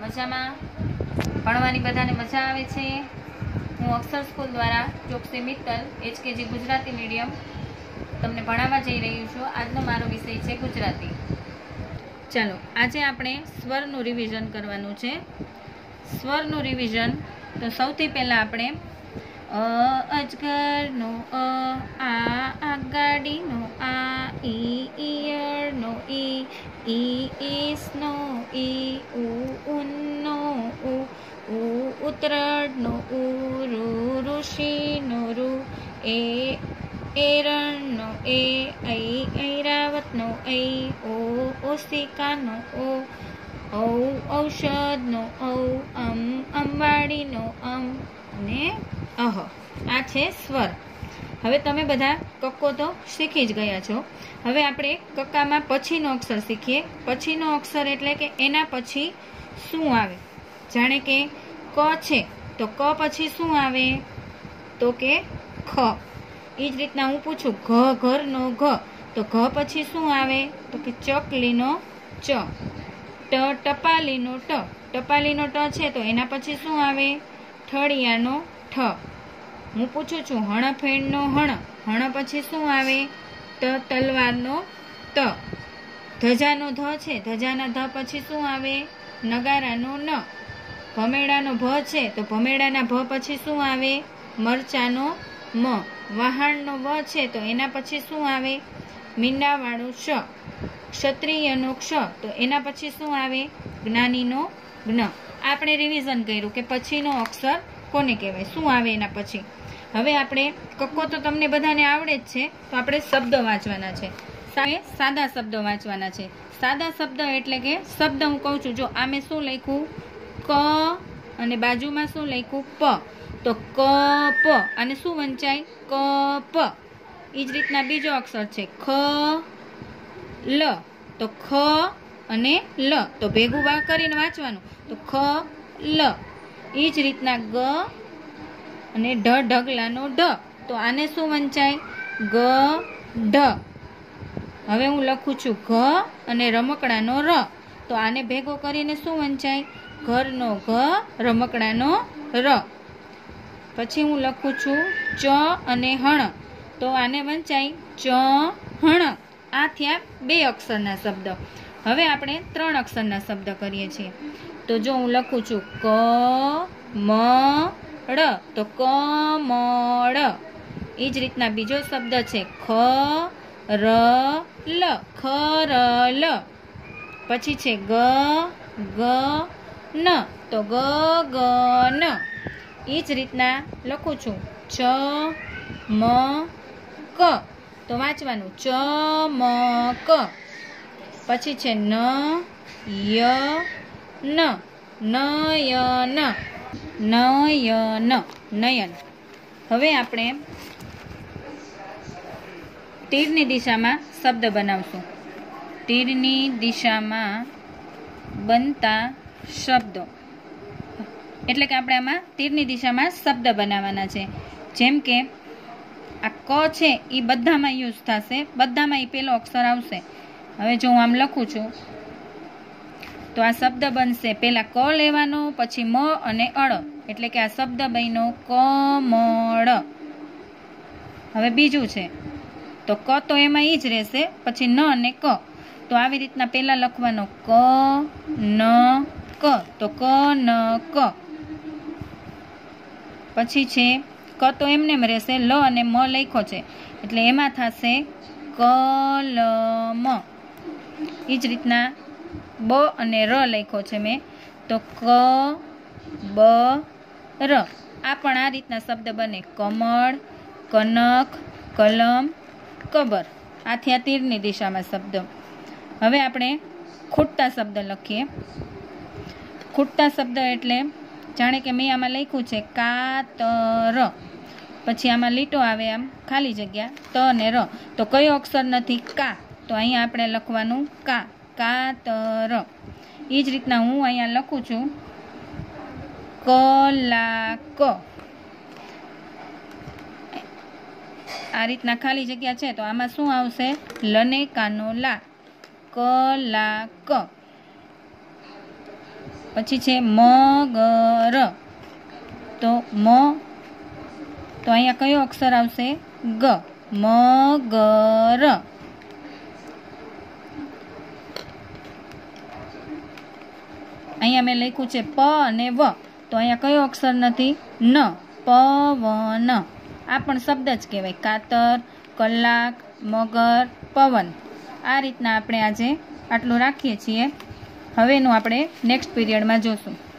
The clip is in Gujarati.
મજામાં? ભણવાની બધાને મજા આવે છે? હું અક્ષર સ્કૂલ દ્વારા ચોકસી મિત્તલ, એચકેજી ગુજરાતી મીડિયમ, તમને ભણાવવા જઈ રહ્યું છું. આજનો મારો વિષય છે ગુજરાતી. ચાલો, આજે આપણે સ્વરનું રિવિઝન કરવાનું છે. સ્વરનું રિવિઝન તો સૌથી પહેલાં આપણે અ, અજગરનો અ, આ આગાડીનો આ ઈ ઈયળનો ઈ ઈ ઈસનો ઈ, ઉ ઉનનો ઉ ઉ ઉતરડનો ઉ ઋષિ ઋષિનો રુ, એ એરણનો એ, ઐ ઐરાવતનો ઐ, ઓ ઓસિકાનો ઓ, ઔ ઔષધનો ઔ, અમ અંબાડીનો અમ, અને અહ, આ છે સ્વર. હવે તમે બધા કક્કો તો શીખી જ ગયા છો. હવે આપણે કક્કામાં પછીનો અક્ષર શીખીએ. પછીનો અક્ષર એટલે કે એના પછી શું આવે? જાણે કે ક છે, તો ક પછી શું આવે? તો કે ખ. એ જ રીતના હું પૂછું, ઘ ઘરનો ઘ, તો ઘ પછી શું આવે? તો કે ચકલીનો ચ. ટ ટપાલીનો ટ. ટપાલીનો ટ છે, તો એના પછી શું આવે? ઠળિયાનો ઠ. હું પૂછું છું, હણફેણનો હણ હણ પછી શું આવે? ત, તલવારનો ત. ધજાનો ધ છે, ધજાના ધ પછી શું આવે? નગારાનો ન. ભમેડાનો ભ છે, તો ભમેડાના ભ પછી શું આવે? મરચાનો મ. વહાણનો વ છે, તો એના પછી શું આવે? મીંડાવાળું શ ક્ષત્રિયનો ક્ષ, તો એના પછી શું આવે? જ્ઞાનીનો જ્ઞ. આપણે રિવિઝન કર્યું કે પછીનો અક્ષર કોને કહેવાય? શું આવે એના પછી? હવે આપણે કક્કો તો તમને બધાને આવડે જ છે, તો આપણે શબ્દ વાંચવાના છે. સાદા શબ્દો વાંચવાના છે. સાદા શબ્દ એટલે કે શબ્દ હું કહું છું, જો આમે શું લખ્યું? ક અને બાજુમાં શું લખ્યું? પ. તો ક, પ. અને શું વંચાય? ક, પ. એ જ રીતના બીજો અક્ષર છે. ખ, લ. તો ખ અને લ. તો ભેગું વા કરીને વાંચવાનું. તો ખ, લ. એ જ રીતના ગ અને ઢ ઢગલાનો ઢ. તો આને શું વંચાય? ગ, ઢ. હવે હું લખું છું ઘ અને રમકડાનો ર. તો આને ભેગો કરીને શું વંચાય? ઘરનો ઘ, રમકડાનો ર. પછી હું લખું છું ચ અને હણ. તો આને વંચાય ચ, હણ. આ થયા બે અક્ષરના શબ્દ. હવે આપણે ત્રણ અક્ષરના શબ્દ કરીએ છીએ. તો જો હું લખું છું ક, મ ળ તો કમળ એ જ રીતના બીજો શબ્દ છે ખ, ર, લ ખરલ પછી છે ગ ગ, ન. તો ગ ગ, ન. એ જ રીતના લખું છું. ચ, મ, ક. તો વાંચવાનું ચ, મ, ક. પછી છે ન, ય, ન. નયન નયન નયન. હવે આપણે તીરની દિશામાં શબ્દ બનાવશું. તીરની દિશામાં બનતા શબ્દો. એટલે કે આપણે આમાં તીરની દિશામાં શબ્દ બનાવવાના છે. જેમ કે, આ ક છે એ બધામાં યુઝ થશે. બધામાં એ પેલો અક્ષર આવશે. હવે જો હું આમ લખું છું તો આ શબ્દ બનશે પહેલાં ક લેવાનો, પછી મ અને અળ. એટલે કે આ શબ્દ બન્યો કમળ. હવે બીજું છે. તો ક તો એમાં એ જ રહેશે, પછી ન અને ક. તો આવી રીતના પહેલાં લખવાનો ક ન ક. તો ક ન ક. પછી છે, ક તો એમને એમ રહેશે, લ અને મ લખ્યો છે. એટલે એમાં થશે કલમ. એ જ રીતના બ અને ર લખ્યો છે મેં. તો ક, બ, ર. આ પણ આ રીતના શબ્દ બને. કમળ, કનક, કલમ, કબર. આ તીરની દિશામાં શબ્દ. હવે આપણે ખૂટતા શબ્દ લખીએ. ખૂટતા શબ્દ એટલે જાણે કે મેં આમાં લખ્યું છે કાતર. પછી આમાં લીટો આવે આમ ખાલી જગ્યા, ત અને ર. તો કયો અક્ષર નથી કા? તો અહીંયા આપણે લખવાનું કા. કાતર. એ જ રીતના હું અહીંયા લખું છું. કલાક. આ રીતના ખાલી જગ્યા છે તો આમાં શું આવશે? લને કાનો લા. કલાક. પછી છે મગર. તો મ, તો અહીંયા કયો અક્ષર આવશે? ગ. મગર. અહીંયા મેં લખ્યું છે પ અને વ. તો અહીંયા કયો અક્ષર નથી? ન પ વ ન આ પણ શબ્દ જ કહેવાય. કાતર, કલાક, મગર, પવન. આ રીતના આપણે આજે આટલું રાખીએ છીએ. હવેનું આપણે નેક્સ્ટ પીરિયડમાં જોશું.